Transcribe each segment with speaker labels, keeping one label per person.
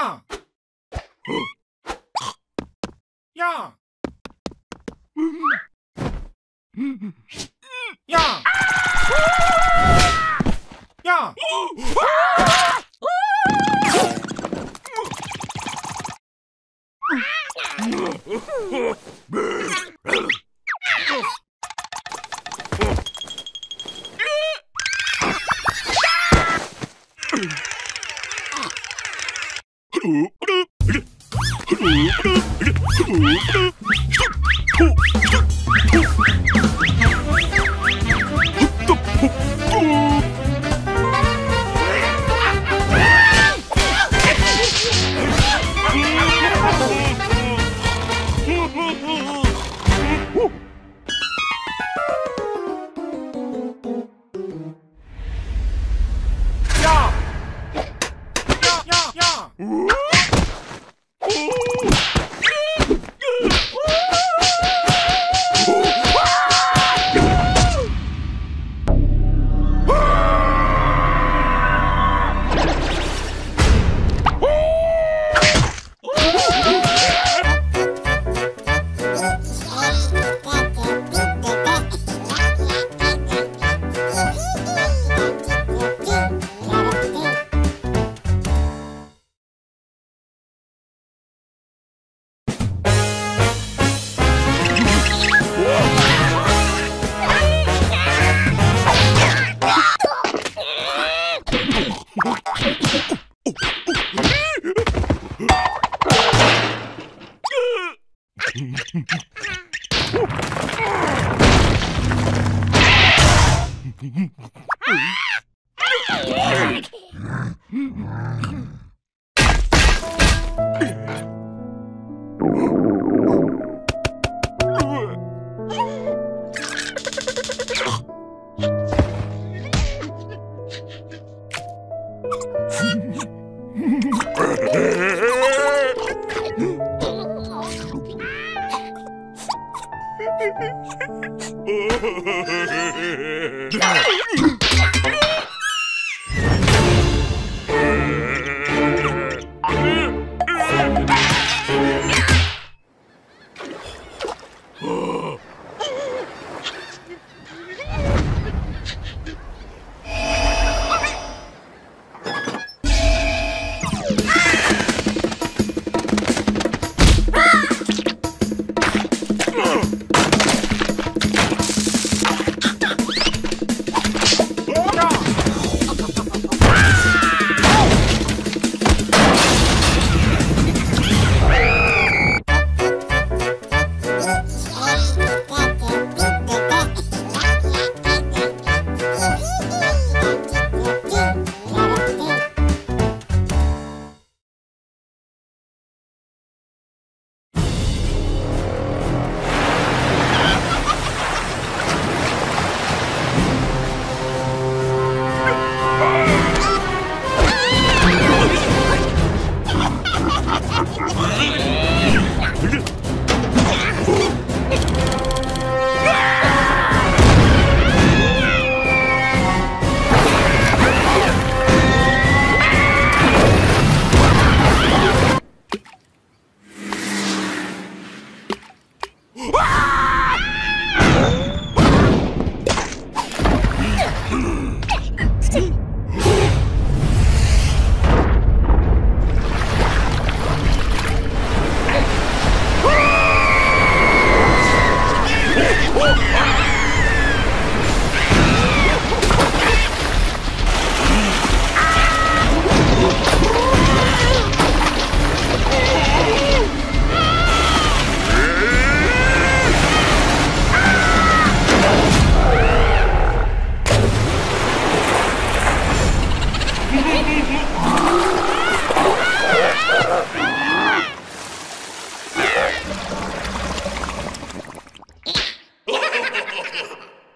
Speaker 1: やややや Ooh.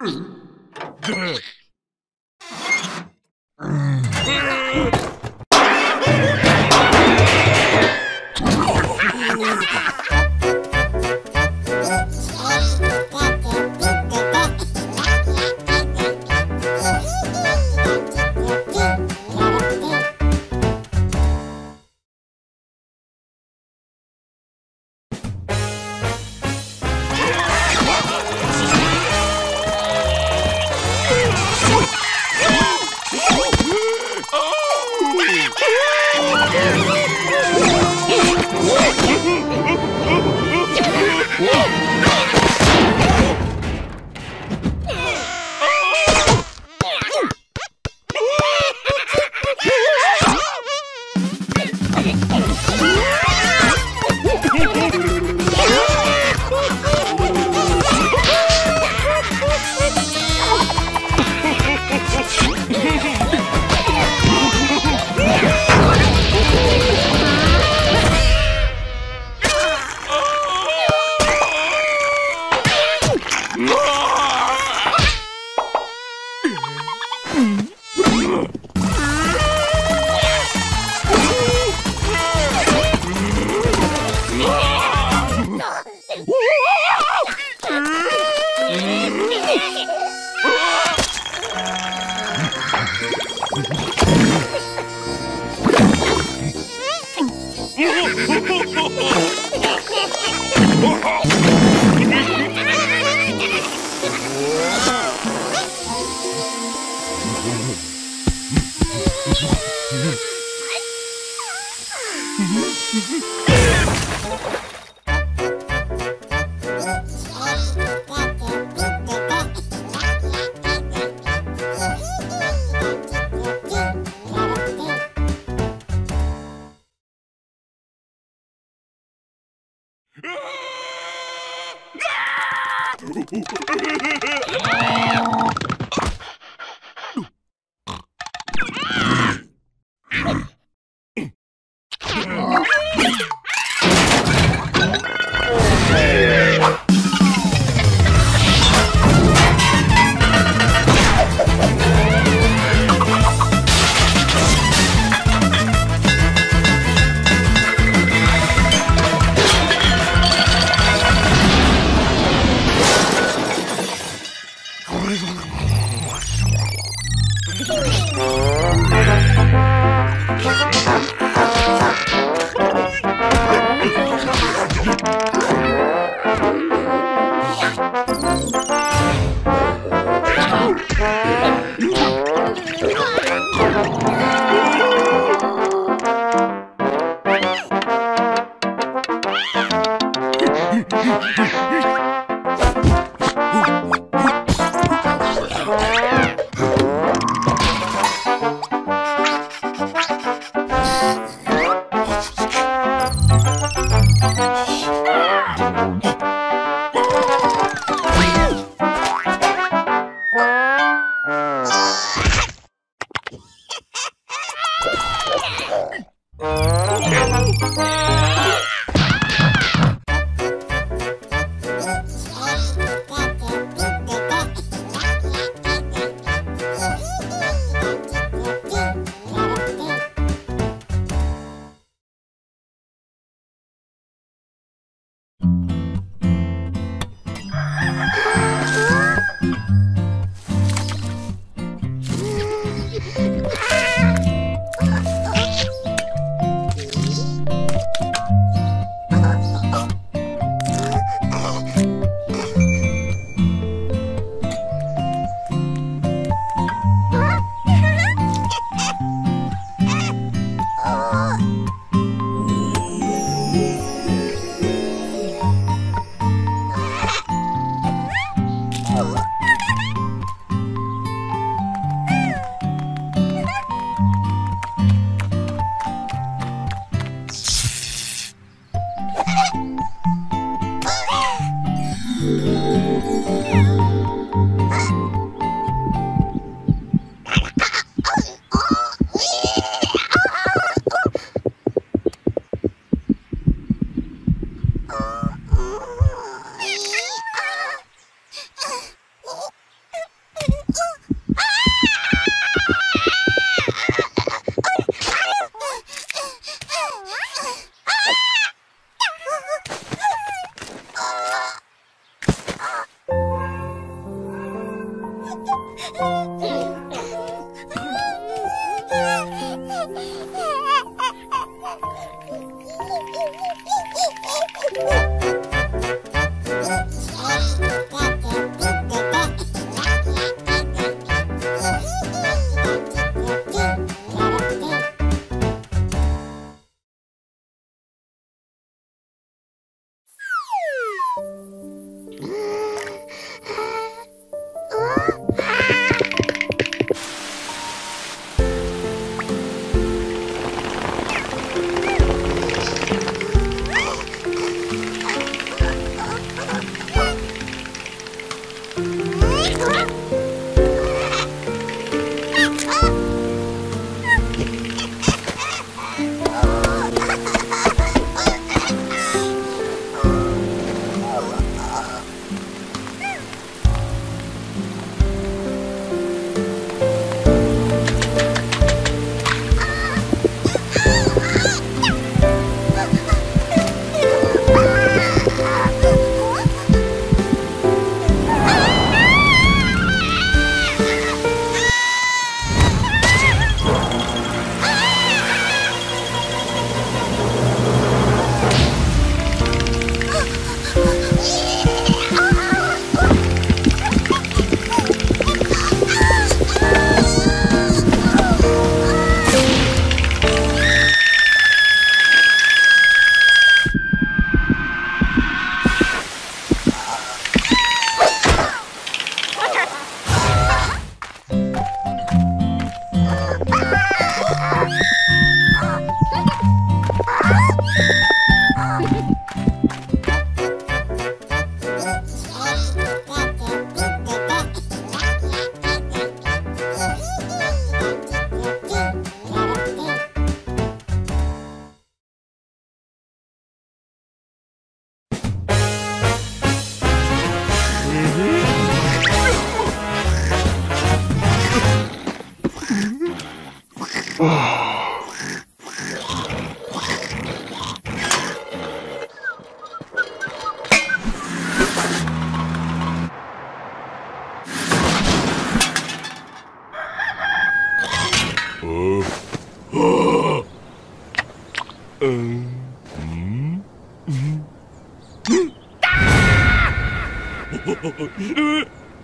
Speaker 1: Ugh. Mm-hmm. Oh!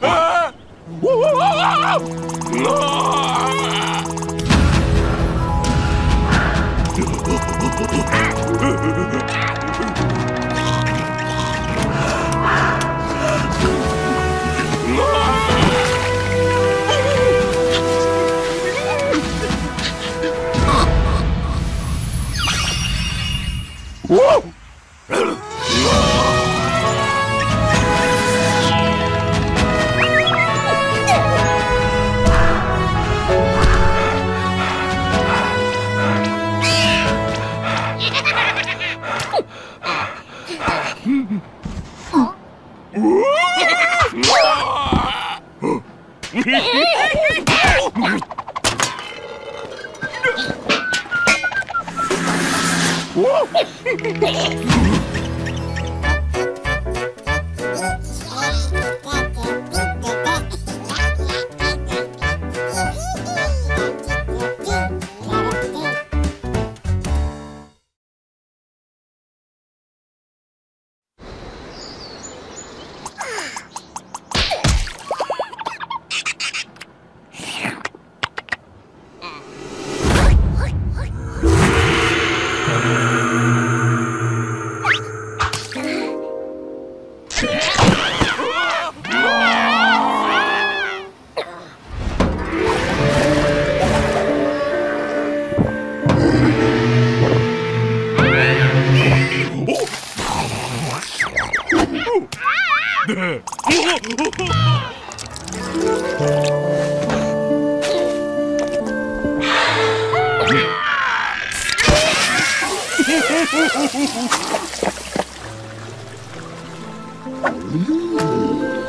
Speaker 1: Ah! 네. 음.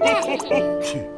Speaker 1: Hehehehe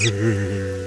Speaker 1: Woohoo!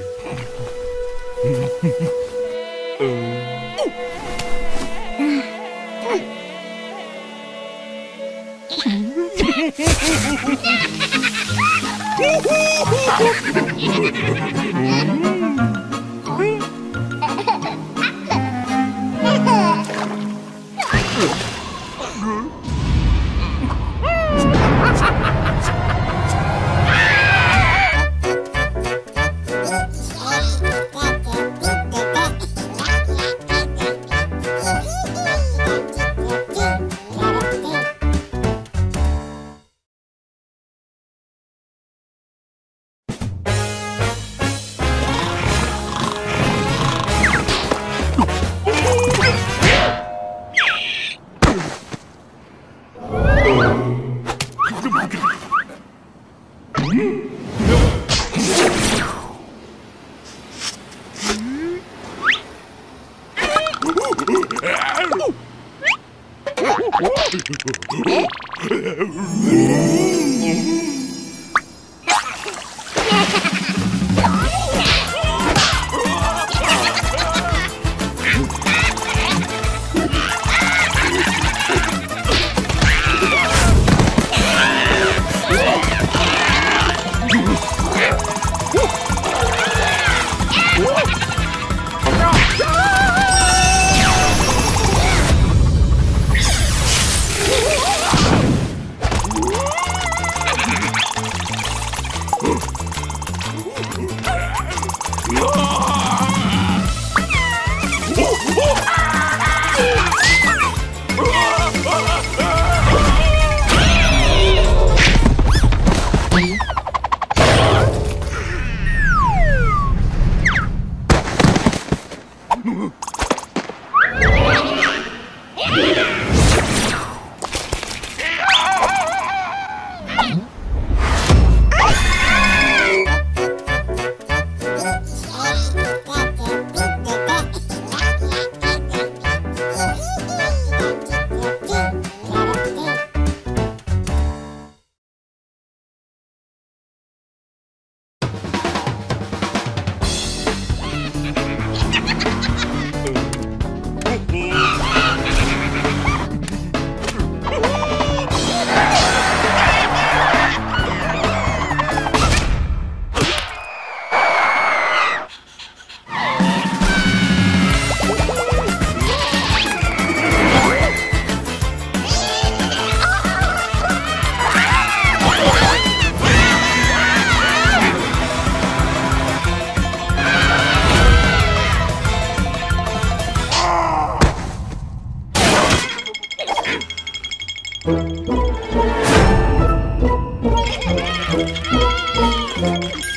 Speaker 1: Thank you.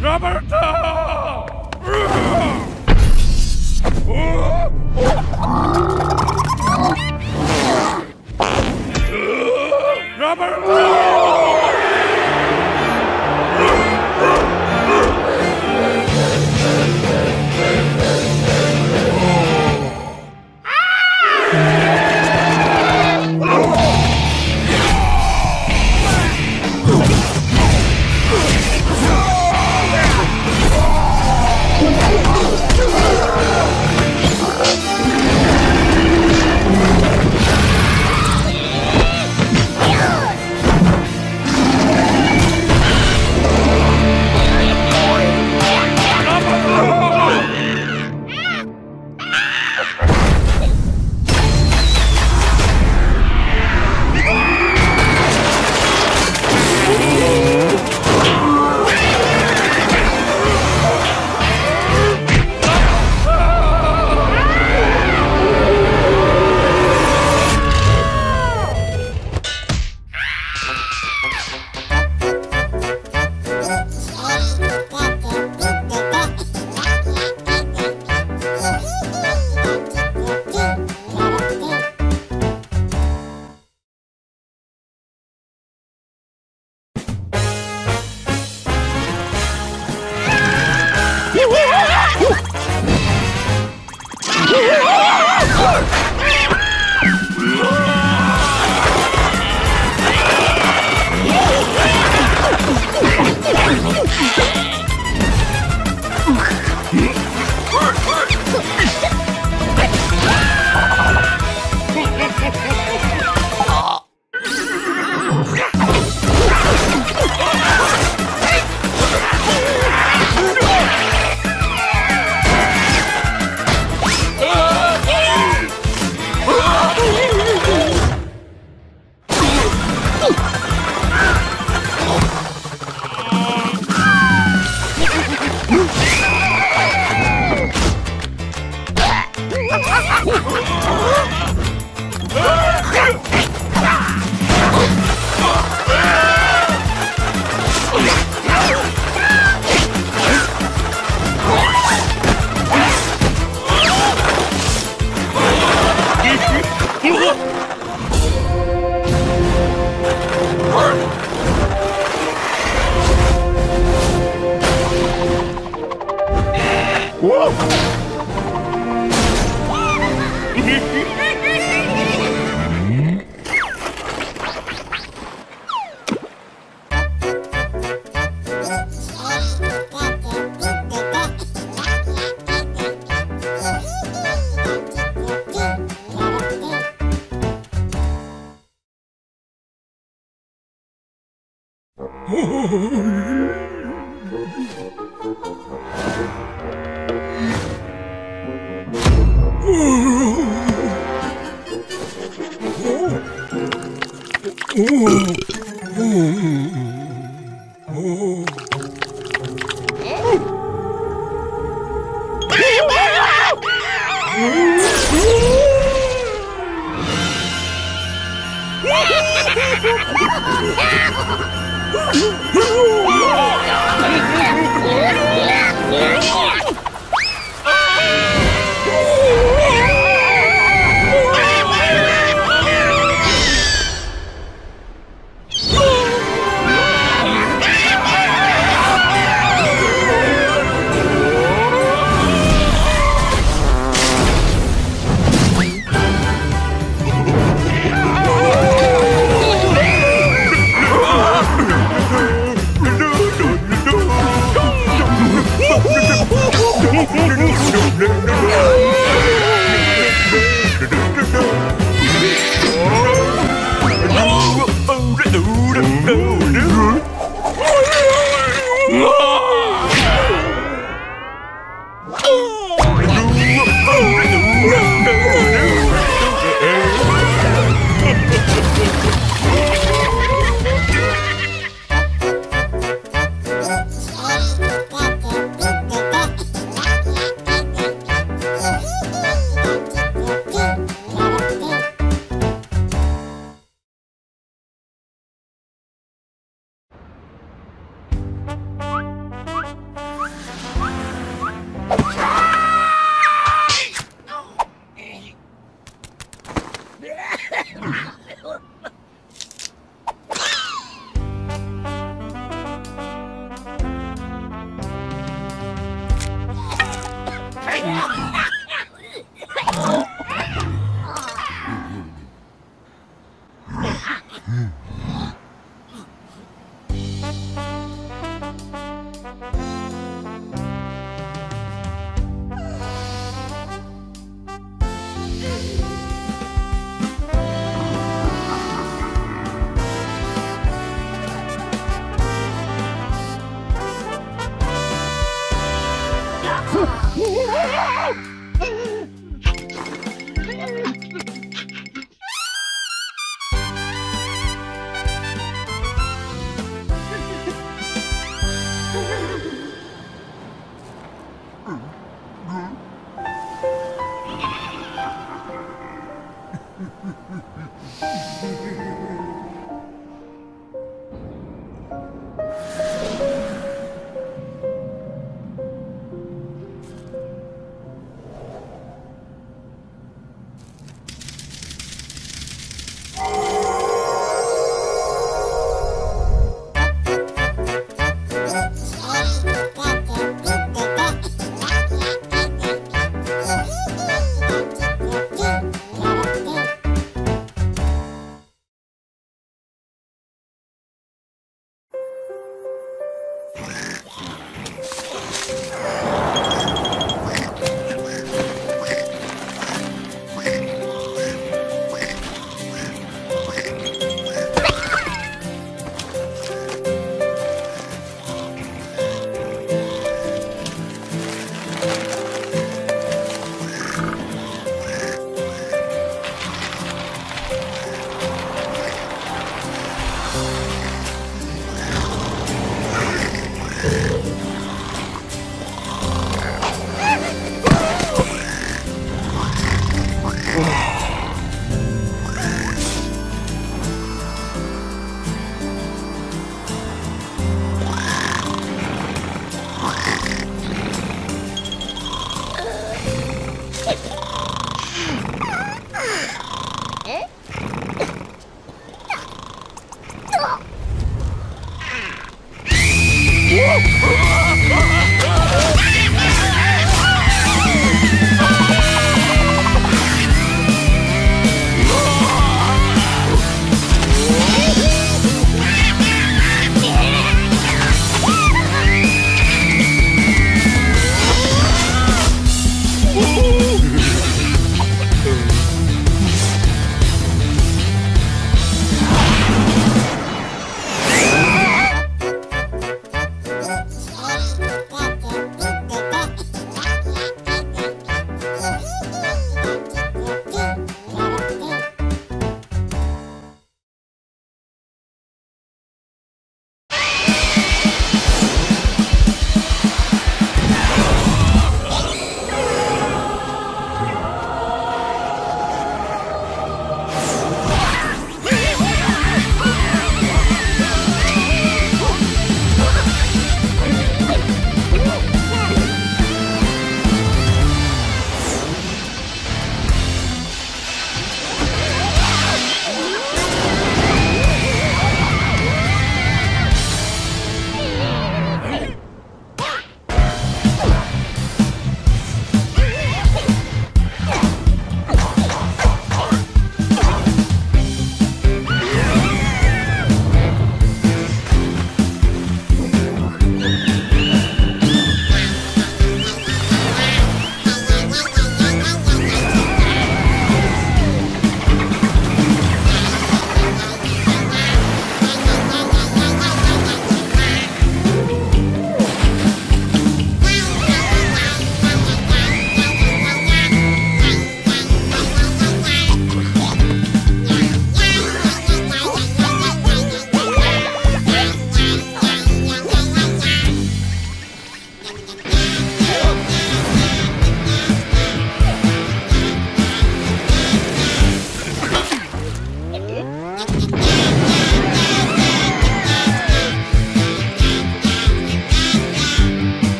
Speaker 1: Roberta! Yeah! Yeah!